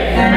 Amen.